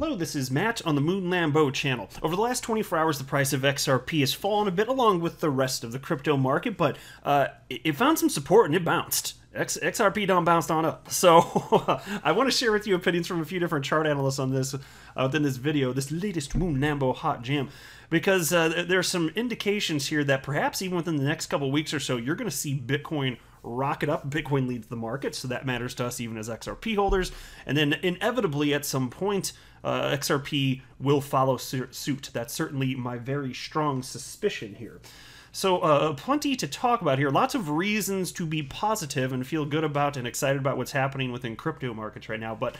Hello, this is Matt on the Moon Lambo channel. Over the last 24 hours, the price of XRP has fallen a bit along with the rest of the crypto market, but uh, it, found some support and it bounced. X, XRP down bounced on up. So I want to share with you opinions from a few different chart analysts on this uh, within this video, this latest Moon Lambo hot jam, because uh, there are some indications here that perhaps even within the next couple weeks or so, you're going to see Bitcoin rocket up. Bitcoin leads the market, so that matters to us even as XRP holders. And then inevitably at some point, uh, XRP will follow suit. That's certainly my very strong suspicion here. So, uh, plenty to talk about here. Lots of reasons to be positive and feel good about and excited about what's happening within crypto markets right now. But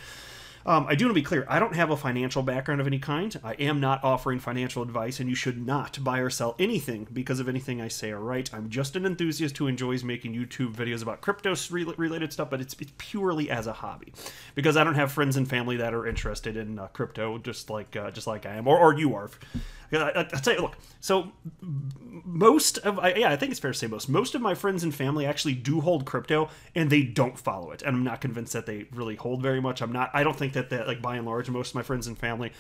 um, I do want to be clear. I don't have a financial background of any kind. I am not offering financial advice, and you should not buy or sell anything because of anything I say or write. I'm just an enthusiast who enjoys making YouTube videos about crypto related stuff, but it's, it's purely as a hobby because I don't have friends and family that are interested in uh, crypto just like uh, just like I am, or, or you are. I, I, tell you, look. So most of, I, yeah, I think it's fair to say most. Most of my friends and family actually do hold crypto, and they don't follow it. And I'm not convinced that they really hold very much. I'm not. I don't think that that like by and large, most of my friends and family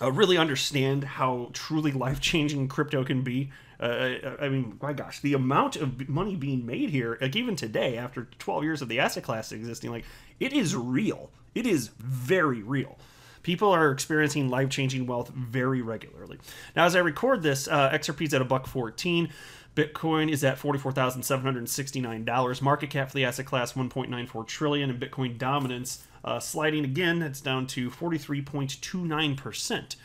uh, really understand how truly life changing crypto can be. Uh, I mean, my gosh, the amount of money being made here, like even today, after 12 years of the asset class existing, like it is real. It is very real. People are experiencing life changing wealth very regularly. Now, as I record this, uh, XRP is at a buck 14. Bitcoin is at $44,769. Market cap for the asset class 1.94 trillion, and Bitcoin dominance uh, sliding again. It's down to 43.29 percent.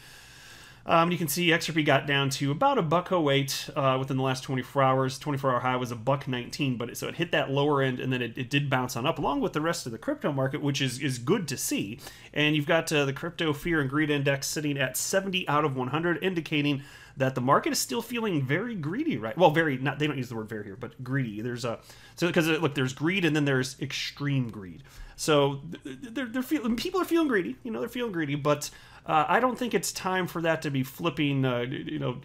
Um, you can see XRP got down to about a buck 08 uh, within the last 24 hours. 24 hour high was a buck 19, but it, so it hit that lower end and then it, it, did bounce on up along with the rest of the crypto market, which is is good to see. And you've got uh, the crypto fear and greed index sitting at 70 out of 100, indicating that the market is still feeling very greedy, right? Well, very not they don't use the word very here, but greedy. There's a so because uh, look, there's greed and then there's extreme greed. So they're, they're feeling people are feeling greedy, you know, they're feeling greedy, but uh, I don't think it's time for that to be flipping. Uh, you know,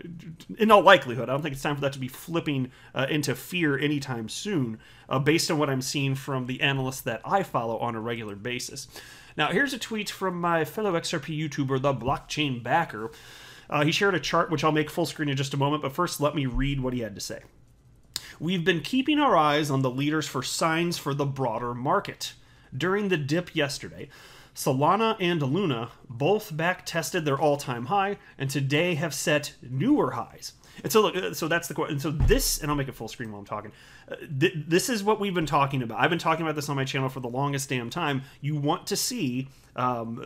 in all likelihood, I don't think it's time for that to be flipping uh, into fear anytime soon, uh, based on what I'm seeing from the analysts that I follow on a regular basis. Now, here's a tweet from my fellow XRP YouTuber, the Blockchain Backer. Uh, he shared a chart, which I'll make full screen in just a moment, but first let me read what he had to say. We've been keeping our eyes on the leaders for signs for the broader market. During the dip yesterday, Solana and Luna both back tested their all-time high and today have set newer highs. And so, look, so that's the question. And so this, and I'll make it full screen while I'm talking. Uh, th- this is what we've been talking about. I've been talking about this on my channel for the longest damn time. You want to see um,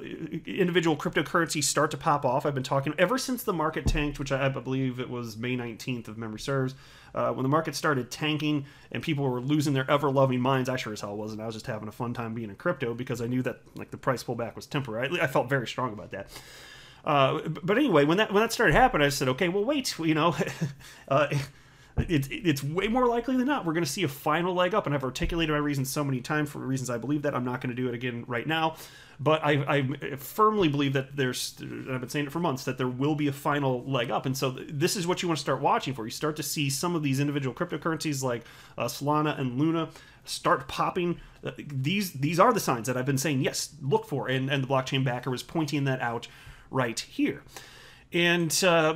individual cryptocurrencies start to pop off. I've been talking ever since the market tanked, which I, I believe it was May 19th, of memory serves. Uh, when the market started tanking and people were losing their ever loving minds, I sure as hell wasn't. I was just having a fun time being in crypto because I knew that like the price pullback was temporary. I, I felt very strong about that. Uh, but anyway, when that when that started happening, I said, okay, well, wait, you know. uh, it's it's way more likely than not we're going to see a final leg up and i've articulated my reasons so many times for reasons i believe that i'm not going to do it again right now but I, I firmly believe that there's, I've been saying it for months, that there will be a final leg up. And so this is what you want to start watching for. You start to see some of these individual cryptocurrencies like uh, Solana and Luna start popping. Uh, these these are the signs that I've been saying, yes, look for. And, and the blockchain backer was pointing that out right here and uh,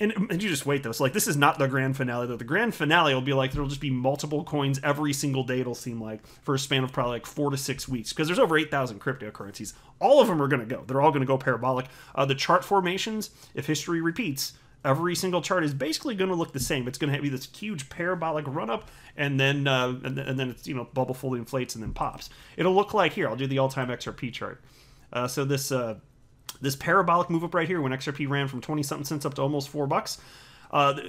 and and you just wait though. So like this is not the grand finale though. The grand finale will be like there'll just be multiple coins every single day. It'll seem like for a span of probably like four to six weeks because there's over eight thousand cryptocurrencies. All of them are going to go. They're all going to go parabolic. Uh, the chart formations, if history repeats, every single chart is basically going to look the same. It's going to be this huge parabolic run up, and then uh, and, and, then it's you know bubble fully inflates and then pops. It'll look like here. I'll do the all time XRP chart. Uh, so this uh, this parabolic move up right here when XRP ran from 20 something cents up to almost four bucks. Uh,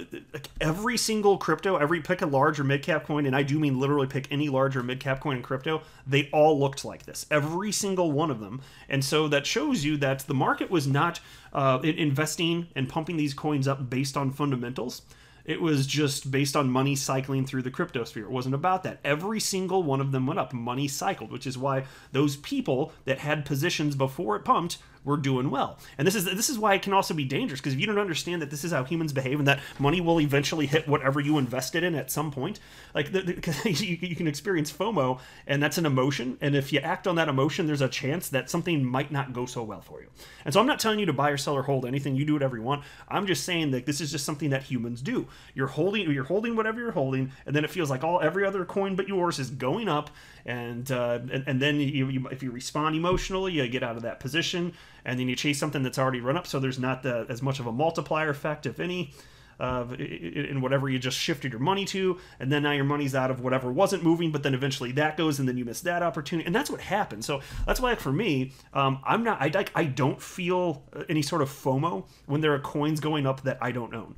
every single crypto, every pick a large or mid cap coin, and I do mean literally pick any large or mid cap coin in crypto, they all looked like this. Every single one of them. And so that shows you that the market was not uh, investing and pumping these coins up based on fundamentals. It was just based on money cycling through the crypto sphere. It wasn't about that. Every single one of them went up. Money cycled, which is why those people that had positions before it pumped we're doing well. And this is this is why it can also be dangerous because if you don't understand that this is how humans behave and that money will eventually hit whatever you invested in at some point, like the, the, you, you can experience FOMO and that's an emotion. And if you act on that emotion, there's a chance that something might not go so well for you. And so I'm not telling you to buy or sell or hold anything. You do whatever you want. I'm just saying that this is just something that humans do. You're holding you're holding whatever you're holding, and then it feels like all every other coin but yours is going up, and uh, and, and, then you, you, if you respond emotionally, you get out of that position, and then you chase something that's already run up, so there's not the, as much of a multiplier effect, if any. Uh, in whatever you just shifted your money to, and then now your money's out of whatever wasn't moving, but then eventually that goes, and then you miss that opportunity, and that's what happens. So that's why, for me, um, I'm not, I like, I don't feel any sort of FOMO when there are coins going up that I don't own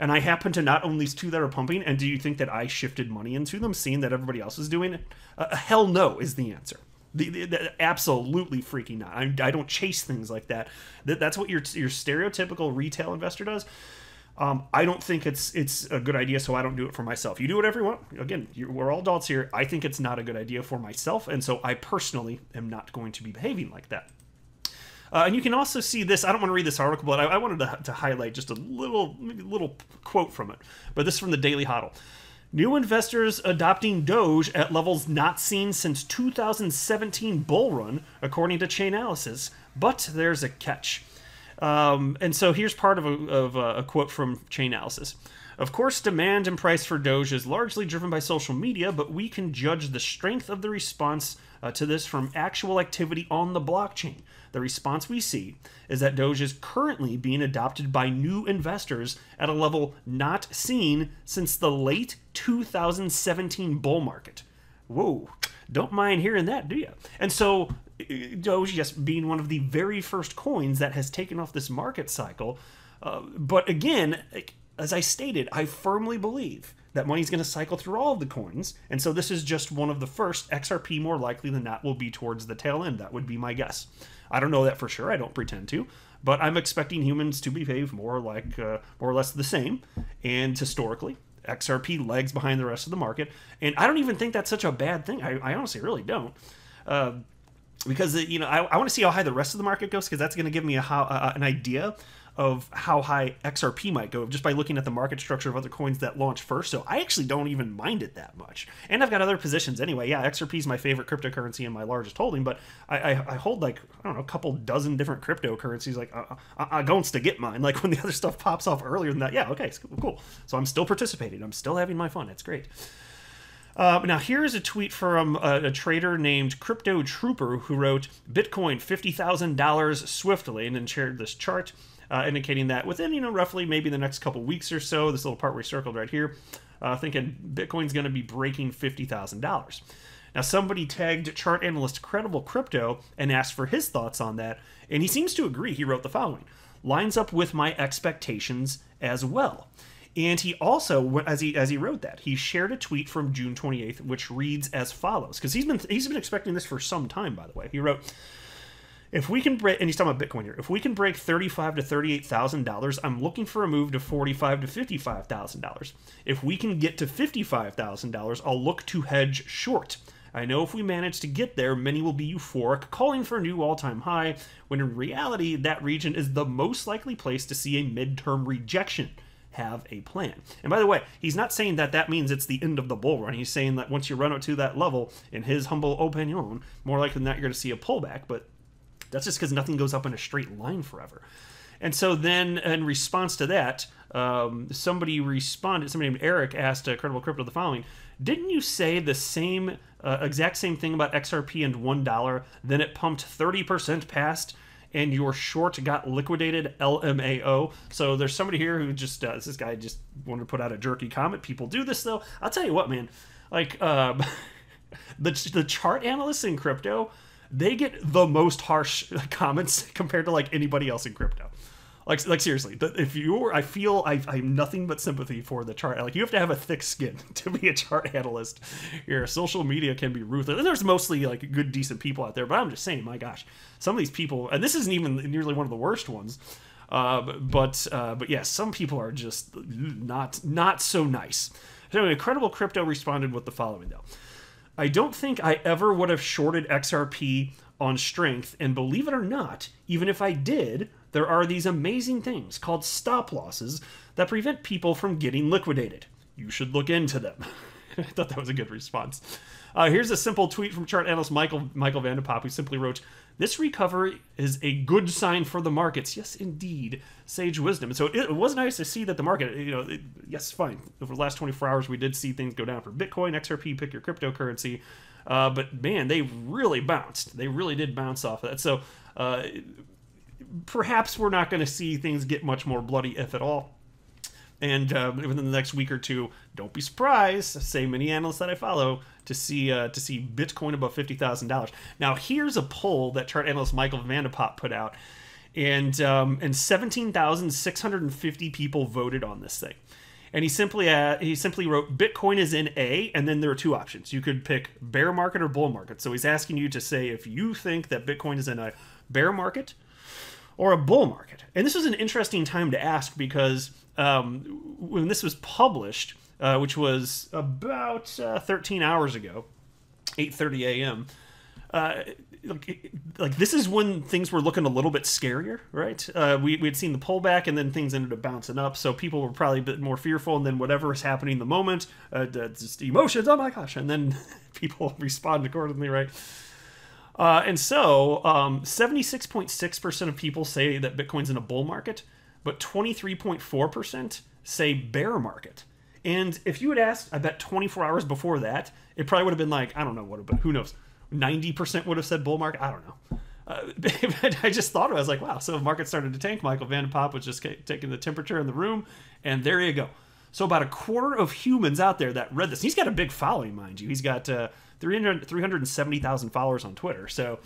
and I happen to not own these two that are pumping, and do you think that I shifted money into them, seeing that everybody else is doing it? Uh, hell no is the answer. The, the, the, absolutely freaking not. I, I, don't chase things like that. that. That's what your your stereotypical retail investor does. Um, I don't think it's it's a good idea, so I don't do it for myself. You do whatever you want. Again, we're all adults here. I think it's not a good idea for myself, and so I personally am not going to be behaving like that. Uh, and you can also see this. I don't want to read this article, but I, I wanted to, to, highlight just a little maybe little quote from it. But this is from the Daily Hodl. New investors adopting Doge at levels not seen since 2017 bull run, according to Chainalysis. But there's a catch. Um, and so here's part of, a, of a, a quote from Chainalysis. Of course, demand and price for Doge is largely driven by social media, but we can judge the strength of the response uh, to this from actual activity on the blockchain. The response we see is that Doge is currently being adopted by new investors at a level not seen since the late 2017 bull market. Whoa, don't mind hearing that, do you? And so, Doge, yes, being one of the very first coins that has taken off this market cycle. Uh, but again, as I stated, I firmly believe that money's going to cycle through all of the coins. And so this is just one of the first. XRP, more likely than not, will be towards the tail end. That would be my guess. I don't know that for sure. I don't pretend to. But I'm expecting humans to behave more like, uh, more or less the same. And historically, XRP lags behind the rest of the market. And I don't even think that's such a bad thing. I, I honestly really don't. Uh, because you know I, I want to see how high the rest of the market goes because that's going to give me a how uh, an idea of how high XRP might go just by looking at the market structure of other coins that launch first. So I actually don't even mind it that much. And I've got other positions anyway. Yeah, XRP is my favorite cryptocurrency and my largest holding, but I, I, I hold like, I don't know, a couple dozen different cryptocurrencies. Like, uh, I, I going to get mine. Like when the other stuff pops off earlier than that, yeah, okay, cool. So I'm still participating. I'm still having my fun. It's great. Uh, now, here is a tweet from a, a, trader named Crypto Trooper who wrote Bitcoin $50,000 swiftly and then shared this chart uh, indicating that within, you know, roughly maybe the next couple weeks or so, this little part we circled right here, uh, thinking Bitcoin's going to be breaking $50,000. Now, somebody tagged chart analyst Credible Crypto and asked for his thoughts on that, and he seems to agree. He wrote the following lines up with my expectations as well. And he also, as he as he wrote that, he shared a tweet from June 28th, which reads as follows. Because he's been he's been expecting this for some time, by the way. He wrote, if we can break, and he's talking about Bitcoin here. If we can break thirty-five to thirty-eight thousand dollars, I'm looking for a move to forty-five to fifty-five thousand dollars. If we can get to fifty-five thousand dollars, I'll look to hedge short. I know if we manage to get there, many will be euphoric, calling for a new all-time high. When in reality, that region is the most likely place to see a midterm rejection. Have a plan. And by the way, he's not saying that that means it's the end of the bull run. He's saying that once you run up to that level, in his humble opinion, more likely than not, you're going to see a pullback. But that's just because nothing goes up in a straight line forever. And so then, in response to that, um, somebody responded. Somebody named Eric asked uh, Credible Crypto the following: Didn't you say the same, uh, exact same thing about XRP and one dollar? Then it pumped thirty percent past, and your short got liquidated. LMAO. So there's somebody here who just uh, this guy just wanted to put out a jerky comment. People do this though. I'll tell you what, man. Like um, the the chart analysts in crypto they get the most harsh comments compared to like anybody else in crypto. Like, like seriously, if you're, I feel I, I have nothing but sympathy for the chart. Like, you have to have a thick skin to be a chart analyst. Your social media can be ruthless. And there's mostly like good, decent people out there, but I'm just saying, my gosh, some of these people, and this isn't even nearly one of the worst ones. Uh, but uh, but yeah, some people are just not not so nice. So anyway, Credible Crypto responded with the following though. I don't think I ever would have shorted XRP on strength. And believe it or not, even if I did, there are these amazing things called stop losses that prevent people from getting liquidated. You should look into them. I thought that was a good response. Uh, here's a simple tweet from chart analyst Michael Michael van de Poppe, who simply wrote, "This recovery is a good sign for the markets." Yes, indeed, sage wisdom. And so it, it, was nice to see that the market, you know, it, yes, fine. Over the last 24 hours, we did see things go down for Bitcoin, XRP, pick your cryptocurrency. Uh, but man, they really bounced. They really did bounce off of that. So uh, perhaps we're not going to see things get much more bloody, if at all. And uh, within the next week or two, don't be surprised. Say many analysts that I follow to see uh, to see Bitcoin above fifty thousand dollars. Now here's a poll that chart analyst Michael van de Poppe put out, and um, and seventeen thousand six hundred and fifty people voted on this thing. And he simply uh, he simply wrote Bitcoin is in A, and then there are two options. You could pick bear market or bull market. So he's asking you to say if you think that Bitcoin is in a bear market or a bull market. And this is an interesting time to ask because um, when this was published, uh, which was about uh, 13 hours ago, 8:30 a.m. Uh, like, like, this is when things were looking a little bit scarier, right? Uh, we we had seen the pullback, and then things ended up bouncing up, so people were probably a bit more fearful. And then whatever is happening in the moment, uh, just emotions. Oh my gosh! And then people respond accordingly, right? Uh, and so, um, 76.6% of people say that Bitcoin's in a bull market, but 23.4% say bear market. And if you had asked, I bet 24 hours before that, it probably would have been like, I don't know what, but who knows? 90% would have said bull market. I don't know. Uh, I just thought of it. I was like, wow. So the market started to tank. Michael van de Poppe was just taking the temperature in the room, and there you go. So about a quarter of humans out there that read this. He's got a big following, mind you. He's got uh, 300, 370,000 followers on Twitter. So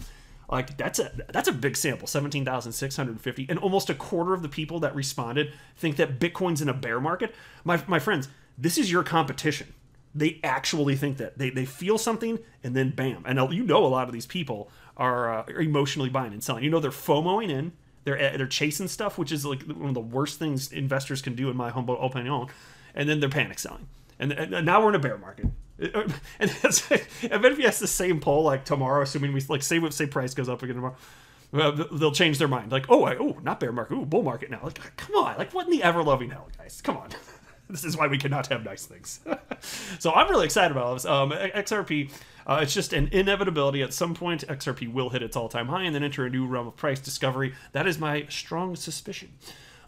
like that's a that's a big sample 17,650 and almost a quarter of the people that responded think that bitcoin's in a bear market. My my friends this is your competition. They actually think that. They, they feel something and then bam. And you know a lot of these people are, uh, emotionally buying and selling. You know they're fomoing in they're uh, they're chasing stuff which is like one of the worst things investors can do in my humble opinion. And then they're panic selling. And, and now we're in a bear market and that's, bet if he has the same poll like tomorrow, assuming we like say say price goes up again tomorrow, well, they'll change their mind. Like, oh, I, oh, not bear market, oh, bull market now. Like, come on, like what in the ever loving hell, guys? Come on. this is why we cannot have nice things. so I'm really excited about this. Um, XRP, uh, it's just an inevitability. At some point, XRP will hit its all-time high and then enter a new realm of price discovery. That is my strong suspicion.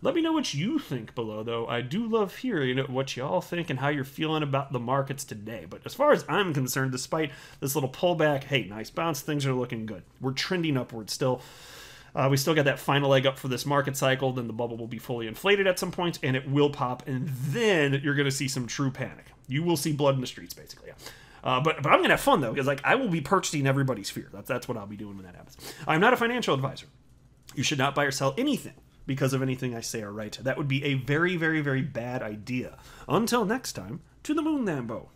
Let me know what you think below, though. I do love hearing what y'all think and how you're feeling about the markets today. But as far as I'm concerned, despite this little pullback, hey, nice bounce, things are looking good. We're trending upward still. Uh, we still got that final leg up for this market cycle. Then the bubble will be fully inflated at some point, and it will pop, and then you're going to see some true panic. You will see blood in the streets, basically. Yeah. Uh, but but I'm gonna have fun though, because like I will be purchasing everybody's fear. That's that's what I'll be doing when that happens. I'm not a financial advisor. You should not buy or sell anything because of anything I say or write. That would be a very, very, very bad idea. Until next time, to the moon, Lambo.